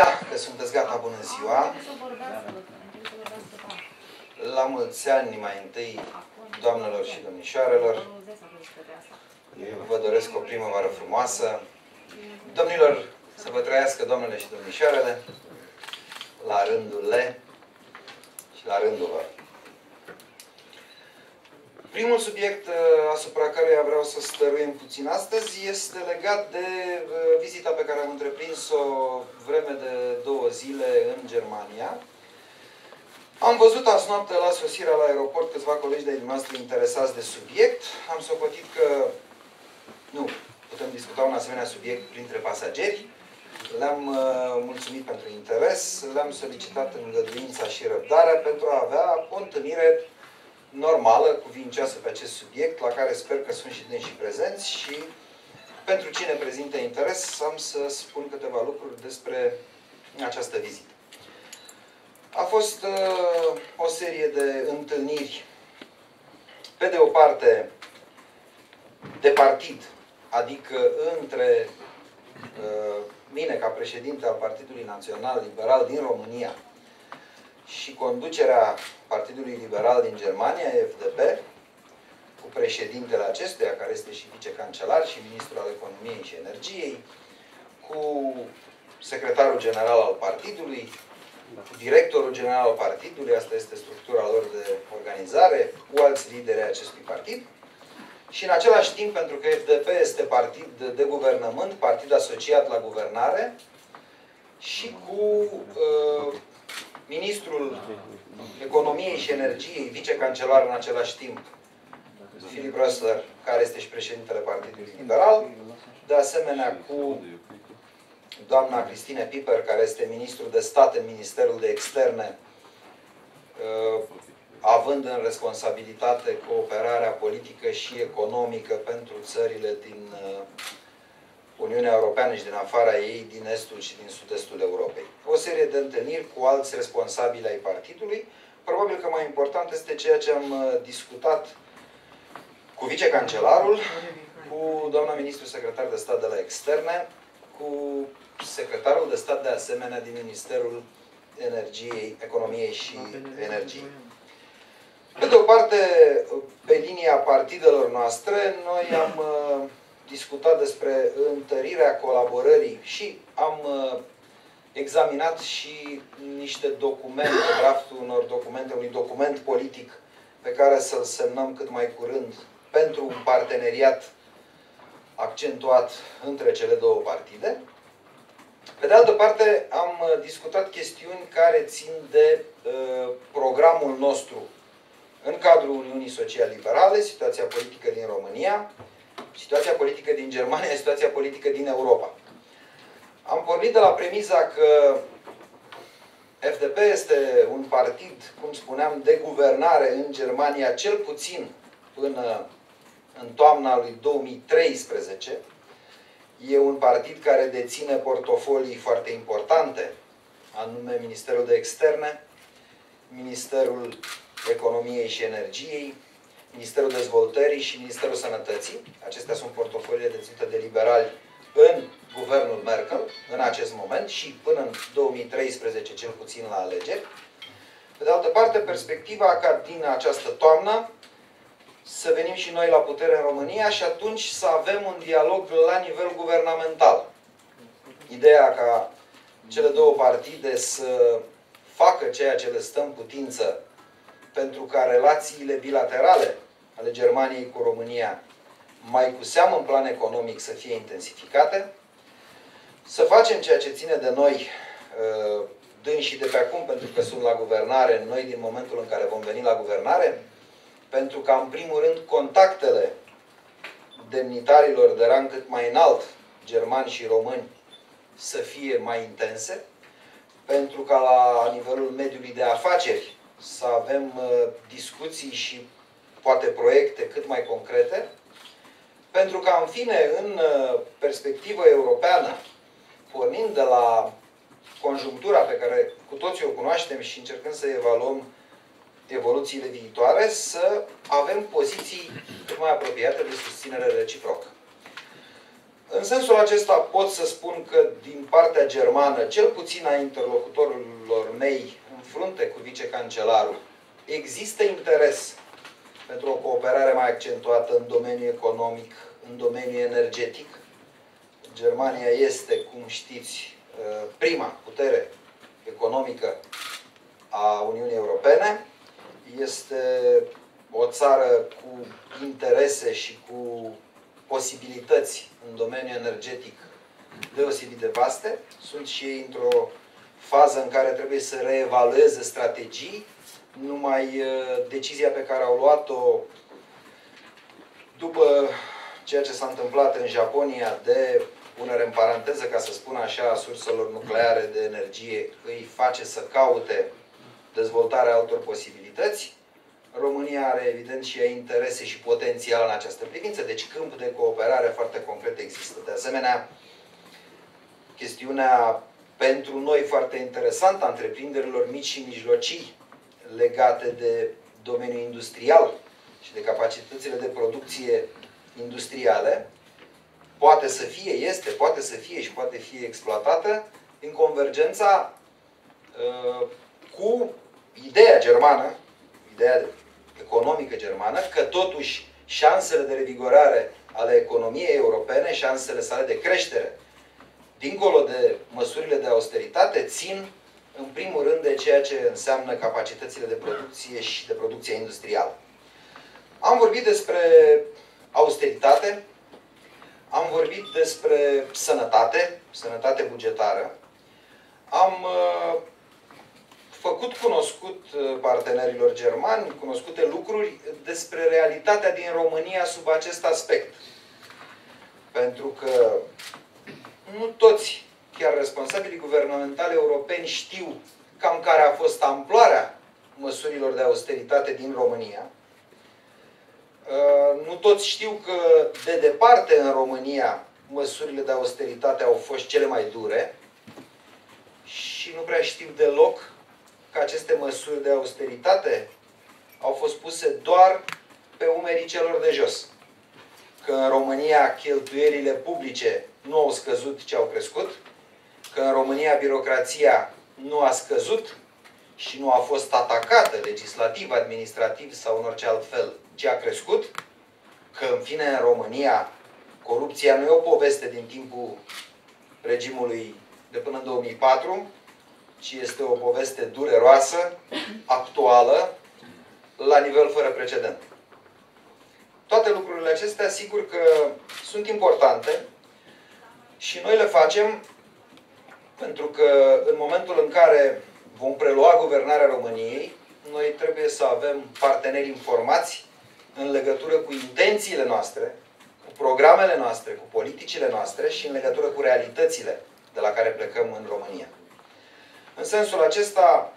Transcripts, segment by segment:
Da, că sunteți gata, bună ziua. La mulți ani mai întâi, doamnelor și domnișoarelor. Vă doresc o primăvară frumoasă. Domnilor, să vă trăiască doamnele și domnișoarele, la rândul le și la rândul lor. Primul subiect uh, asupra căruia vreau să stăruim puțin astăzi este legat de uh, vizita pe care am întreprins-o vreme de două zile în Germania. Am văzut azi noapte la sosirea la aeroport câțiva colegi de dumneavoastră interesați de subiect. Am socotit că nu putem discuta un asemenea subiect printre pasageri. Le-am uh, mulțumit pentru interes, le-am solicitat îngăduința și răbdarea pentru a avea o întâlnire normală, cuvincioasă pe acest subiect, la care sper că sunt și și prezenți și pentru cine prezintă interes am să spun câteva lucruri despre această vizită. A fost uh, o serie de întâlniri, pe de o parte, de partid, adică între uh, mine ca președinte al Partidului Național Liberal din România și conducerea Partidului Liberal din Germania, FDP, cu președintele acestuia, care este și vicecancelar și ministrul al Economiei și Energiei, cu secretarul general al partidului, cu directorul general al partidului, asta este structura lor de organizare, cu alți lideri ai acestui partid. Și în același timp, pentru că FDP este partid de guvernământ, partid asociat la guvernare, și cu uh, ministrul Economiei și Energiei, vicecancelar în același timp, Philip Rössler, care este și președintele Partidului Liberal, de asemenea cu doamna Cristine Piper, care este ministru de stat în Ministerul de Externe, uh, având în responsabilitate cooperarea politică și economică pentru țările din uh, Uniunea Europeană și din afara ei, din estul și din sud-estul Europei. O serie de întâlniri cu alți responsabili ai partidului. Probabil că mai important este ceea ce am uh, discutat cu vicecancelarul, cu doamna ministru secretar de stat de la externe, cu secretarul de stat de asemenea din Ministerul Energiei, Economiei și Energiei. Pe de o parte, pe linia partidelor noastre, noi am uh, discutat despre întărirea colaborării și am uh, examinat și niște documente, draftul unor documente, unui document politic pe care să-l semnăm cât mai curând pentru un parteneriat accentuat între cele două partide. Pe de altă parte, am uh, discutat chestiuni care țin de uh, programul nostru în cadrul Uniunii Social-Liberale, situația politică din România, situația politică din Germania, situația politică din Europa. Am pornit de la premiza că FDP este un partid, cum spuneam, de guvernare în Germania, cel puțin până în toamna lui 2013. E un partid care deține portofolii foarte importante, anume Ministerul de Externe, Ministerul Economiei și Energiei, Ministerul Dezvoltării și Ministerul Sănătății. Acestea sunt portofoliile deținute de liberali în guvernul Merkel, în acest moment și până în 2013, cel puțin la alegeri. Pe de altă parte, perspectiva ca din această toamnă să venim și noi la putere în România și atunci să avem un dialog la nivel guvernamental. Ideea ca cele două partide să facă ceea ce le stă în putință pentru ca relațiile bilaterale ale Germaniei cu România, mai cu seamă în plan economic, să fie intensificate, să facem ceea ce ține de noi uh, dânsii de pe acum, pentru că sunt la guvernare, noi din momentul în care vom veni la guvernare, pentru ca, în primul rând, contactele demnitarilor de rang cât mai înalt, germani și români, să fie mai intense, pentru ca la nivelul mediului de afaceri să avem uh, discuții și poate proiecte cât mai concrete, pentru ca, în fine, în uh, perspectivă europeană, pornind de la conjunctura pe care cu toții o cunoaștem și încercând să evaluăm evoluțiile viitoare, să avem poziții cât mai apropiate de susținere reciprocă. În sensul acesta pot să spun că din partea germană, cel puțin a interlocutorilor mei în frunte cu vicecancelarul, există interes pentru o cooperare mai accentuată în domeniul economic, în domeniul energetic. Germania este, cum știți, uh, prima putere economică a Uniunii Europene. Este o țară cu interese și cu posibilități în domeniul energetic deosebit de vaste. Sunt și ei într-o fază în care trebuie să reevalueze strategii. Numai uh, decizia pe care au luat-o după ceea ce s-a întâmplat în Japonia de punere în paranteză, ca să spun așa, a surselor nucleare de energie, îi face să caute dezvoltarea altor posibilități. România are evident și ea interese și potențial în această privință, deci câmp de cooperare foarte concret există. De asemenea, chestiunea pentru noi foarte interesantă a întreprinderilor mici și mijlocii legate de domeniul industrial și de capacitățile de producție industriale, poate să fie, este, poate să fie și poate fi exploatată în convergența uh, cu ideea germană, ideea economică germană, că totuși șansele de revigorare ale economiei europene, șansele sale de creștere, dincolo de măsurile de austeritate, țin în primul rând de ceea ce înseamnă capacitățile de producție și de producție industrială. Am vorbit despre austeritate, am vorbit despre sănătate, sănătate bugetară, am uh, făcut cunoscut uh, partenerilor germani, cunoscute lucruri despre realitatea din România sub acest aspect. Pentru că nu toți, chiar responsabilii guvernamentali europeni, știu cam care a fost amploarea măsurilor de austeritate din România. Uh, nu toți știu că, de departe, în România, măsurile de austeritate au fost cele mai dure și nu prea știu deloc că aceste măsuri de austeritate au fost puse doar pe umerii celor de jos. Că în România cheltuielile publice nu au scăzut, ci au crescut. Că în România birocrația nu a scăzut și nu a fost atacată legislativ, administrativ sau în orice alt fel, ci a crescut. Că, în fine, în România corupția nu e o poveste din timpul regimului de până în 2004, ci este o poveste dureroasă, actuală, la nivel fără precedent. Toate lucrurile acestea, sigur că sunt importante și noi le facem pentru că în momentul în care vom prelua guvernarea României, noi trebuie să avem parteneri informați în legătură cu intențiile noastre, cu programele noastre, cu politicile noastre și în legătură cu realitățile de la care plecăm în România. În sensul acesta,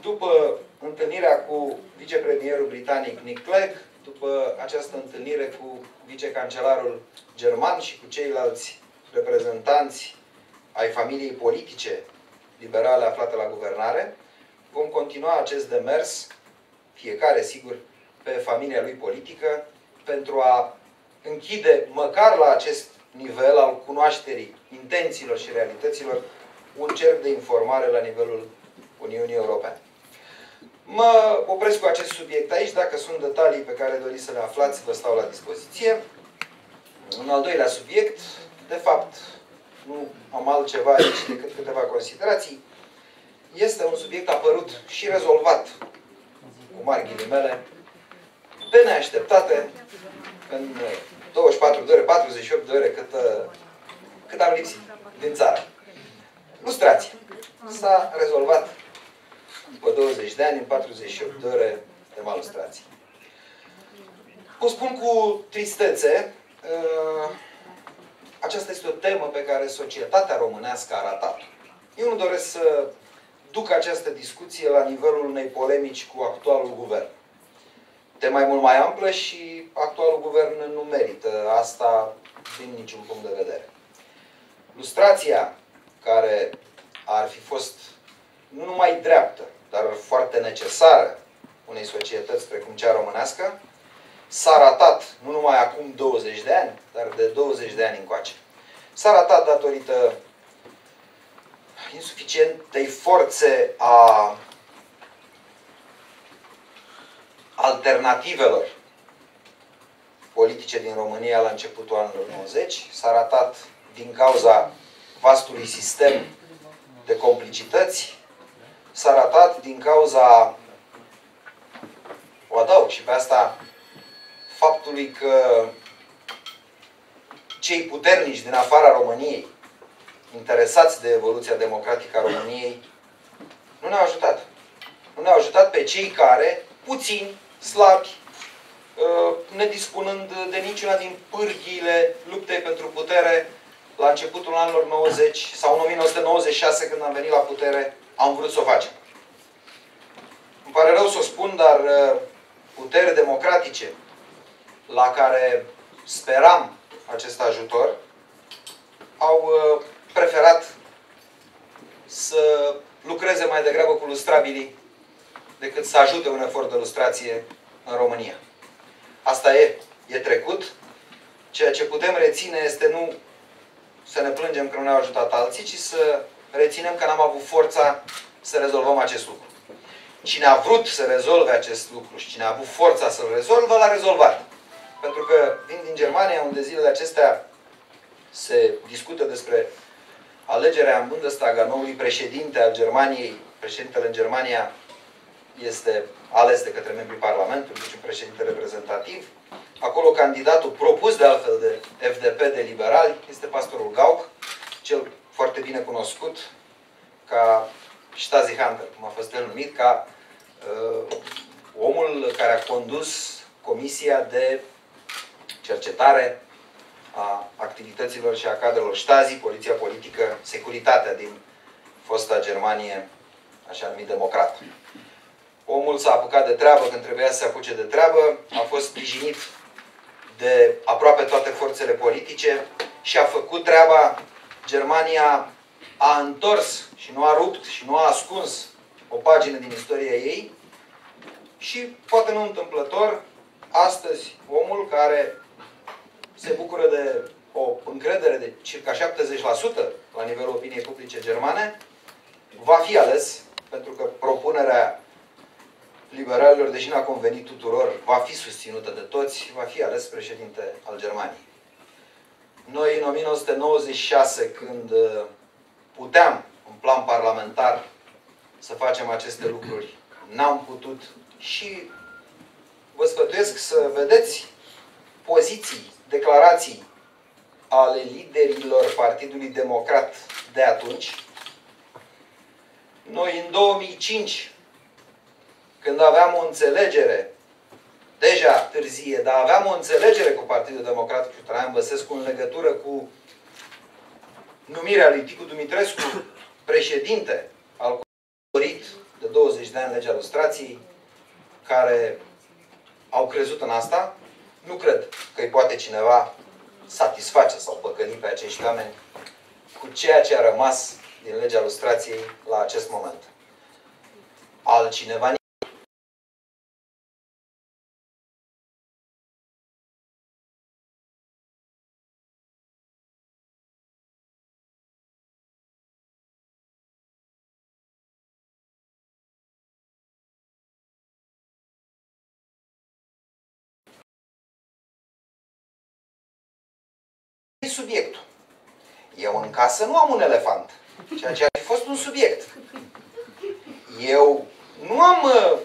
după întâlnirea cu vicepremierul britanic Nick Clegg, după această întâlnire cu vicecancelarul german și cu ceilalți reprezentanți ai familiei politice liberale aflate la guvernare, vom continua acest demers, fiecare, sigur, pe familia lui politică, pentru a închide, măcar la acest nivel al cunoașterii intențiilor și realităților, un cerc de informare la nivelul Uniunii Europene. Mă opresc cu acest subiect aici. Dacă sunt detalii pe care doriți să le aflați, vă stau la dispoziție. Un al doilea subiect, de fapt, nu am altceva aici decât câteva considerații, este un subiect apărut și rezolvat, cu mari ghilimele, pe neașteptate, în 24 de ore, 48 de ore, cât, cât am lipsit din țară. Lustrație. S-a rezolvat după 20 de ani, în 48 de ore de malustrație. O spun cu tristețe, uh, aceasta este o temă pe care societatea românească a ratat. Eu nu doresc să duc această discuție la nivelul unei polemici cu actualul guvern. Tema e mult mai amplă și actualul guvern nu merită asta din niciun punct de vedere. Lustrația care ar fi fost nu numai dreaptă, dar foarte necesară unei societăți precum cea românească, s-a ratat nu numai acum 20 de ani, dar de 20 de ani încoace. s-a ratat datorită insuficientei forțe a alternativelor politice din România la începutul anilor 90. S-a ratat din cauza vastului sistem de complicități. S-a ratat din cauza, o adaug și pe asta, faptului că cei puternici din afara României, interesați de evoluția democratică a României, nu ne-au ajutat. Nu ne-au ajutat pe cei care, puțini, slabi, uh, nedispunând de niciuna din pârghiile luptei pentru putere la începutul anilor 90 sau în 1996 când am venit la putere, am vrut să o facem. Îmi pare rău să o spun, dar uh, puteri democratice la care speram acest ajutor au uh, preferat să lucreze mai degrabă cu lustrabilii decât să ajute un efort de lustrație în România. Asta e, e trecut. Ceea ce putem reține este nu să ne plângem că nu ne-au ajutat alții, ci să reținem că n-am avut forța să rezolvăm acest lucru. Cine a vrut să rezolve acest lucru și cine a avut forța să-l rezolvă, l-a rezolvat. Pentru că vin din Germania, unde zilele acestea se discută despre alegerea în Bundestag a noului președinte al Germaniei. Președintele în Germania este ales de către membrii Parlamentului, deci un președinte reprezentativ. Acolo candidatul propus de altfel de FDP, de liberali, este pastorul Gauck, cel foarte bine cunoscut ca Stasi Hunter, cum a fost el numit, ca uh, omul care a condus Comisia de Cercetare a activităților și a cadrelor Stasi, Poliția Politică, Securitatea din fosta Germanie, așa numit democrat. Omul s-a apucat de treabă când trebuia să se apuce de treabă, a fost sprijinit de aproape toate forțele politice și a făcut treaba. Germania a întors și nu a rupt și nu a ascuns o pagină din istoria ei și, poate nu întâmplător, astăzi omul care se bucură de o încredere de circa 70% la nivelul opiniei publice germane, va fi ales, pentru că propunerea liberalilor, deși n-a convenit tuturor, va fi susținută de toți, va fi ales președinte al Germaniei. Noi, în 1996, când uh, puteam, în plan parlamentar, să facem aceste lucruri, n-am putut și vă sfătuiesc să vedeți poziții, declarații ale liderilor Partidului Democrat de atunci. Noi, în 2005, când aveam o înțelegere, deja târzie, dar aveam o înțelegere cu Partidul Democrat și Traian Băsescu în legătură cu numirea lui Ticu Dumitrescu președinte al Corit de 20 de ani legea lustrației, care au crezut în asta. Nu cred că îi poate cineva satisface sau păcăli pe acești oameni cu ceea ce a rămas din legea lustrației la acest moment. Altcineva subiectul. Eu în casă nu am un elefant, ceea ce ar fi fost un subiect. Eu nu am uh,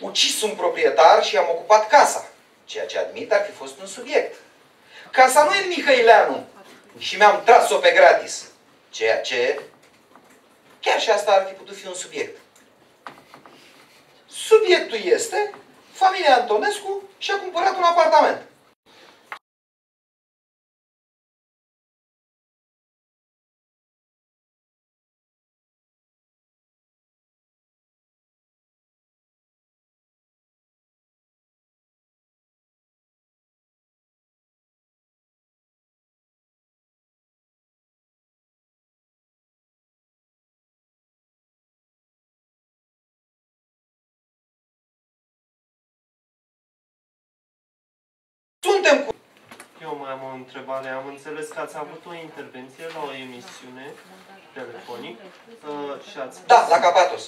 ucis un proprietar și am ocupat casa, ceea ce admit ar fi fost un subiect. Casa nu e în Mihăileanu și mi-am tras-o pe gratis, ceea ce chiar și asta ar fi putut fi un subiect. Subiectul este familia Antonescu și-a cumpărat un apartament. Suntem cu... Eu mai am o întrebare. Am înțeles că ați avut o intervenție la o emisiune telefonic uh, și ați spus... Da, la Capatos.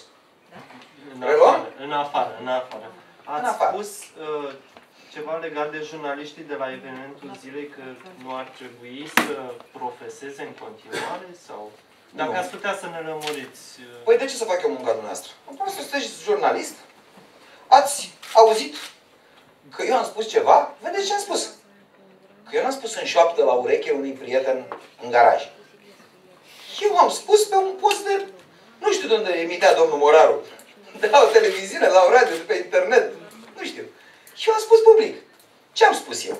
În Reluăm? afară, în afară, în afară. Ați În afară. spus uh, ceva legat de jurnaliștii de la evenimentul zilei că nu ar trebui să profeseze în continuare sau... Dacă Nu. ați putea să ne lămuriți... uh, Păi de ce să fac eu munca dumneavoastră? Vreau să sunteți jurnalist. Ați auzit că eu am spus ceva? Vedeți ce am spus. Că eu n-am spus în șoaptă la ureche unui prieten în garaj. Eu am spus pe un post de... Nu știu de unde emitea domnul Moraru. De la o televiziune, la o radio, de pe internet. Nu știu. Eu am spus public. Ce am spus eu?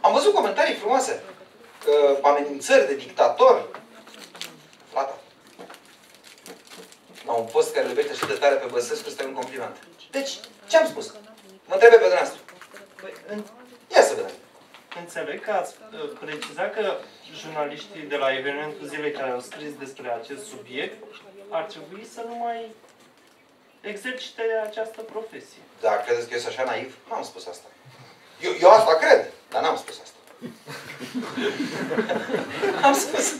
Am văzut comentarii frumoase. Că amenințări de dictator. Flata. La un post care îl iubește așa de tare pe Băsescu, este un compliment. Deci, ce am spus? Mă întrebe pe dumneavoastră. Păi, în, Ia să vedem. Înțeleg că ați uh, precizat că jurnaliștii de la evenimentul zilei care au scris despre acest subiect ar trebui să nu mai exercite această profesie. Dar credeți că eu sunt așa naiv? Nu am spus asta. Eu, eu asta cred, dar n-am spus asta. am spus.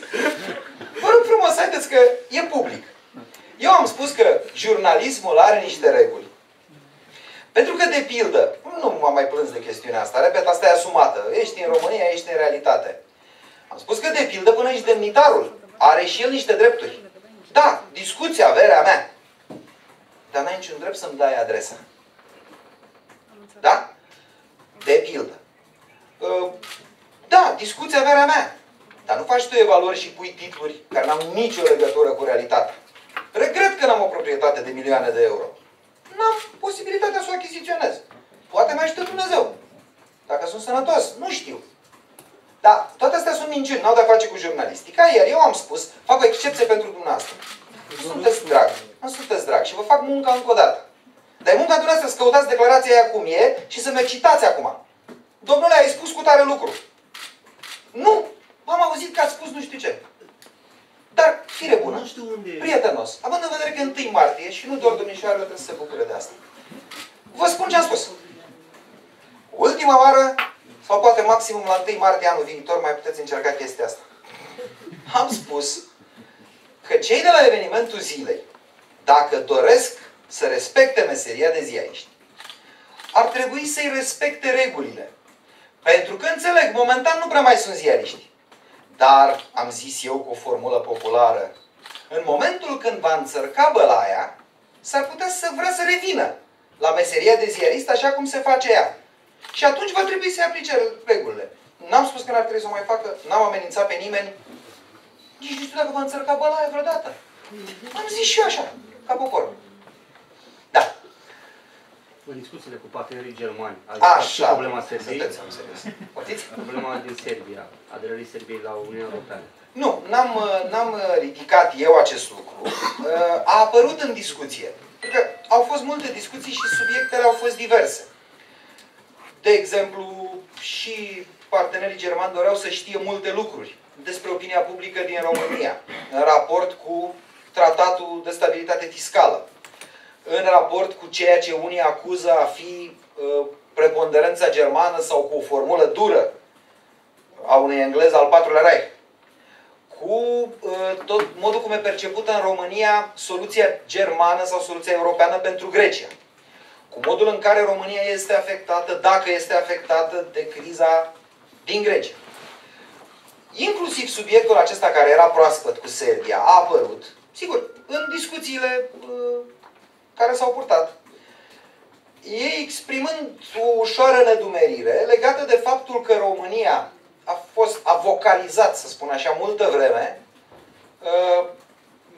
Vă rog frumos, haideți că e public. Eu am spus că jurnalismul are niște reguli. Pentru că, de pildă, nu m-am mai plâns de chestiunea asta, repet, asta e asumată. Ești în România, ești în realitate. Am spus că, de pildă, până și demnitarul are și el niște drepturi. Da, discuția, averea mea. Dar n-ai niciun drept să-mi dai adresa. Da? De pildă. Uh, Da, discuția averea mea. Dar nu faci tu evaluări și pui titluri care n-au nicio legătură cu realitatea. Regret că n-am o proprietate de milioane de euro. N-am posibilitatea să o achiziționez. Poate mai ajută Dumnezeu. Dacă sunt sănătos, nu știu. Dar toate astea sunt minciuni, n-au de-a face cu jurnalistica, iar eu am spus, fac o excepție pentru dumneavoastră. Nu sunteți drag, nu sunteți drag și vă fac munca încă o dată. Dar e munca dumneavoastră să căutați declarația aia cum e și să mă citați acum. Domnule, ai spus cu tare lucru. Nu! Am auzit că ați spus nu știu ce. Dar, fire bună, Nu știu unde e. prietenos, având în vedere că e 1 martie și nu doar domnișoarele trebuie să se bucure de asta. Vă spun ce am spus. Ultima oară, sau poate maximum la 1 martie anul viitor, mai puteți încerca chestia asta. Am spus că cei de la evenimentul zilei, dacă doresc să respecte meseria de ziariști, ar trebui să-i respecte regulile. Pentru că înțeleg, momentan nu prea mai sunt ziariști. Dar, am zis eu cu o formulă populară, în momentul când va înțărca bălaia, s-ar putea să vrea să revină la meseria de ziarist așa cum se face ea. Și atunci va trebui să-i aplice regulile. N-am spus că n-ar trebui să o mai facă, n-am amenințat pe nimeni. Nici nu știu dacă va înțărca bălaia vreodată. Am zis și eu așa, ca popor. Da, În discuțiile cu partenerii germani, a așa. discutat și problema Serbiei, Sunteți, am serios. Poftiți? problema din Serbia, aderării Serbiei la Uniunea Europeană. Nu, n-am, uh, n-am uh, ridicat eu acest lucru. Uh, A apărut în discuție. Pentru că au fost multe discuții și subiectele au fost diverse. De exemplu, și partenerii germani doreau să știe multe lucruri despre opinia publică din România, în raport cu tratatul de stabilitate fiscală, în raport cu ceea ce unii acuză a fi uh, preponderența germană sau cu o formulă dură a unui englez al patrulea Reich cu uh, tot modul cum e percepută în România soluția germană sau soluția europeană pentru Grecia. Cu modul în care România este afectată, dacă este afectată de criza din Grecia. Inclusiv subiectul acesta care era proaspăt cu Serbia a apărut, sigur, în discuțiile uh, care s-au purtat. Ei exprimând o ușoară nedumerire legată de faptul că România a fost, a vocalizat, să spun așa, multă vreme, uh,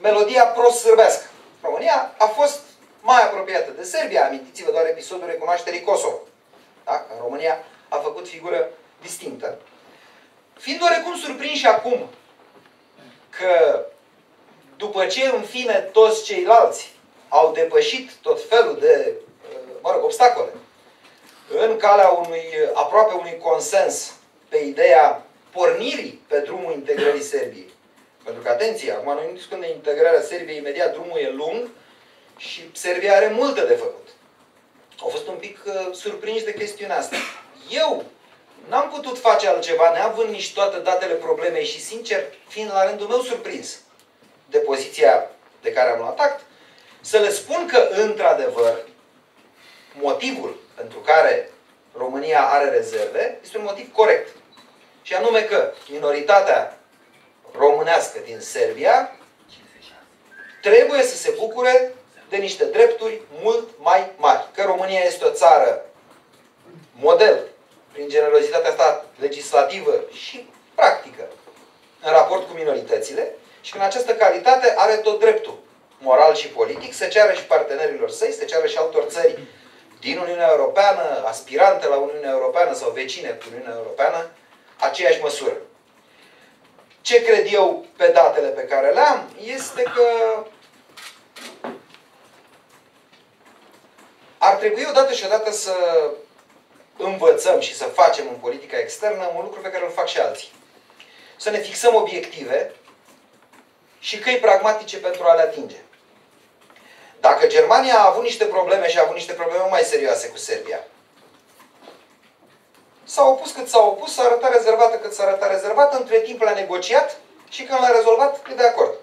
melodia pro-sârbească. România a fost mai apropiată de Serbia. Amintiți-vă doar episodul recunoașterii Kosovo. Da? În România a făcut figură distinctă. Fiind oarecum surprinși acum că după ce în fine toți ceilalți au depășit tot felul de, uh, mă rog, obstacole în calea unui, aproape unui consens pe ideea pornirii pe drumul integrării Serbiei. Pentru că, atenție, acum noi nu discutăm de integrarea Serbiei, imediat drumul e lung și Serbia are multe de făcut. Au fost un pic uh, surprinși de chestiunea asta. Eu N-am putut face altceva, neavând nici toate datele problemei și, sincer, fiind la rândul meu surprins de poziția de care am luat act, să le spun că, într-adevăr, motivul pentru care România are rezerve este un motiv corect. Și anume că minoritatea românească din Serbia trebuie să se bucure de niște drepturi mult mai mari. Că România este o țară model prin generozitatea asta legislativă și practică în raport cu minoritățile și că în această calitate are tot dreptul moral și politic să ceară și partenerilor săi, să ceară și altor țări din Uniunea Europeană, aspirante la Uniunea Europeană sau vecine cu Uniunea Europeană, aceeași măsură. Ce cred eu pe datele pe care le am este că ar trebui odată și odată să învățăm și să facem în politica externă un lucru pe care îl fac și alții. Să ne fixăm obiective și căi pragmatice pentru a le atinge. Dacă Germania a avut niște probleme și a avut niște probleme mai serioase cu Serbia, s-a opus cât s-a opus, s-a arătat rezervată cât s-a arătat rezervată, între timp l-a negociat și când l-a rezolvat, e de acord.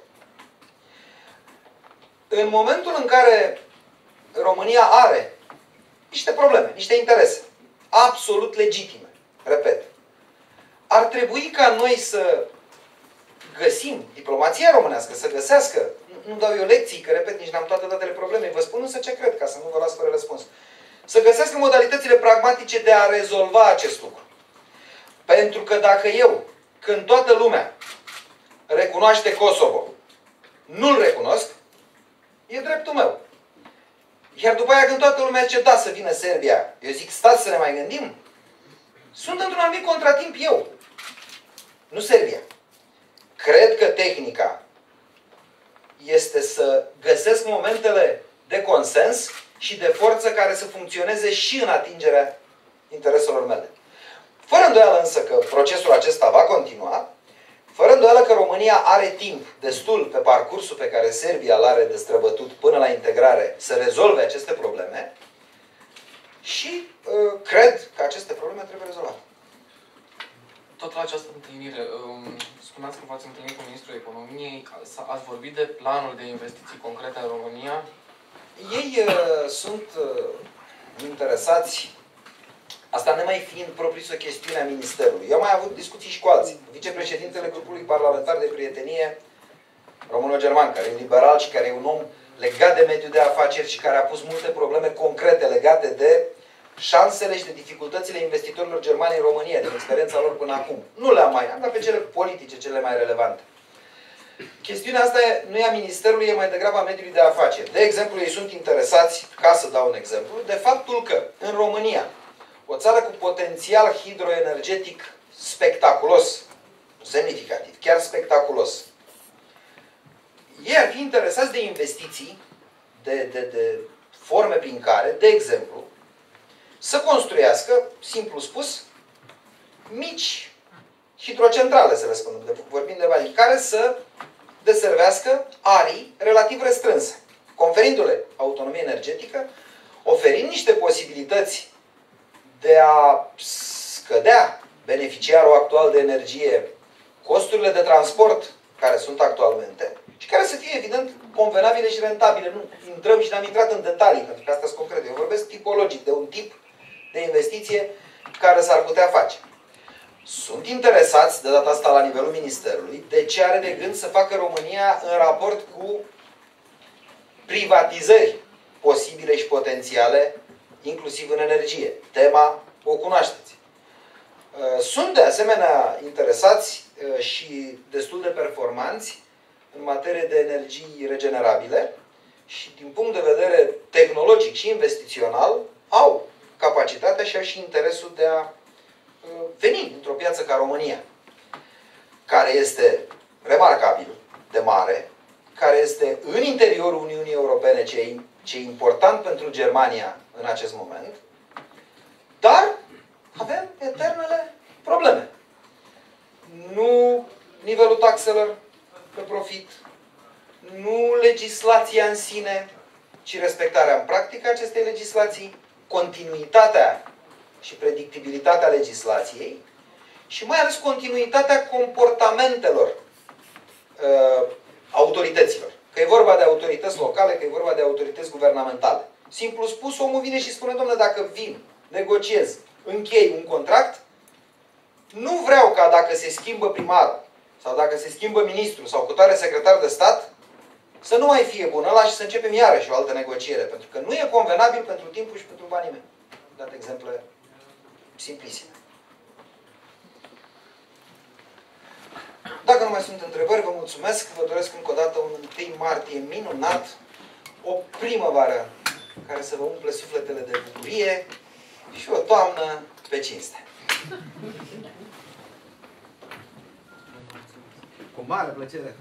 În momentul în care România are niște probleme, niște interese, absolut legitime, repet, ar trebui ca noi să găsim, diplomația românească să găsească, nu dau eu lecții, că repet, nici n-am toate datele problemei, vă spun însă ce cred, ca să nu vă las fără răspuns, să găsească modalitățile pragmatice de a rezolva acest lucru. Pentru că dacă eu, când toată lumea recunoaște Kosovo, nu-l recunosc, e dreptul meu. Iar după aia când toată lumea zice da să vină Serbia, eu zic stați să ne mai gândim, sunt într-un anumit contratimp eu. Nu Serbia. Cred că tehnica este să găsesc momentele de consens și de forță care să funcționeze și în atingerea intereselor mele. Fără îndoială însă că procesul acesta va continua, fără îndoială că România are timp destul pe parcursul pe care Serbia îl are de străbătut până la integrare să rezolve aceste probleme și uh, cred că aceste probleme trebuie rezolvate. Tot la această întâlnire, um, spuneați că v-ați întâlnit cu Ministrul Economiei, ați vorbit de planul de investiții concrete în România? Ei uh, sunt uh, interesați Asta nemai fiind propriu o chestiune a Ministerului. Eu am mai avut discuții și cu alții. Vicepreședintele grupului parlamentar de prietenie româno-german, care e liberal și care e un om legat de mediul de afaceri și care a pus multe probleme concrete legate de șansele și de dificultățile investitorilor germani în România, din experiența lor până acum. Nu le-am mai, am dat pe cele politice, cele mai relevante. Chestiunea asta nu e a Ministerului, e mai degrabă a mediului de afaceri. De exemplu, ei sunt interesați, ca să dau un exemplu, de faptul că în România o țară cu potențial hidroenergetic spectaculos, semnificativ, chiar spectaculos. Ei ar fi interesați de investiții, de, de, de forme prin care, de exemplu, să construiască, simplu spus, mici hidrocentrale, să le spun, vorbim de bani, care să deservească arii relativ restrânse, conferindu-le autonomie energetică, oferind niște posibilități de a scădea beneficiarul actual de energie costurile de transport care sunt actualmente și care să fie, evident, convenabile și rentabile. Nu intrăm și n-am intrat în detalii, pentru că asta sunt concrete. Eu vorbesc tipologic, de un tip de investiție care s-ar putea face. Sunt interesați, de data asta la nivelul Ministerului, de ce are de gând să facă România în raport cu privatizări posibile și potențiale inclusiv în energie. Tema o cunoașteți. Uh, sunt de asemenea interesați uh, și destul de performanți în materie de energii regenerabile și din punct de vedere tehnologic și investițional au capacitatea și au și interesul de a uh, veni într-o piață ca România, care este remarcabil de mare, care este în interiorul Uniunii Europene, ce e, ce e important pentru Germania în acest moment, dar avem eternele probleme. Nu nivelul taxelor pe profit, nu legislația în sine, ci respectarea în practică acestei legislații, continuitatea și predictibilitatea legislației și mai ales continuitatea comportamentelor uh, autorităților. Că e vorba de autorități locale, că e vorba de autorități guvernamentale. Simplu spus, omul vine și spune, domnule, dacă vin, negociez, închei un contract, nu vreau ca dacă se schimbă primarul sau dacă se schimbă ministrul sau cu tare secretar de stat, să nu mai fie bun ăla și să începem iarăși o altă negociere, pentru că nu e convenabil pentru timpul și pentru banii mei. Dat exemple simplisime. Dacă nu mai sunt întrebări, vă mulțumesc. Vă doresc încă o dată un 1 martie minunat, o primăvară care să vă umple sufletele de bucurie și o toamnă pe cinste. Cu mare plăcere.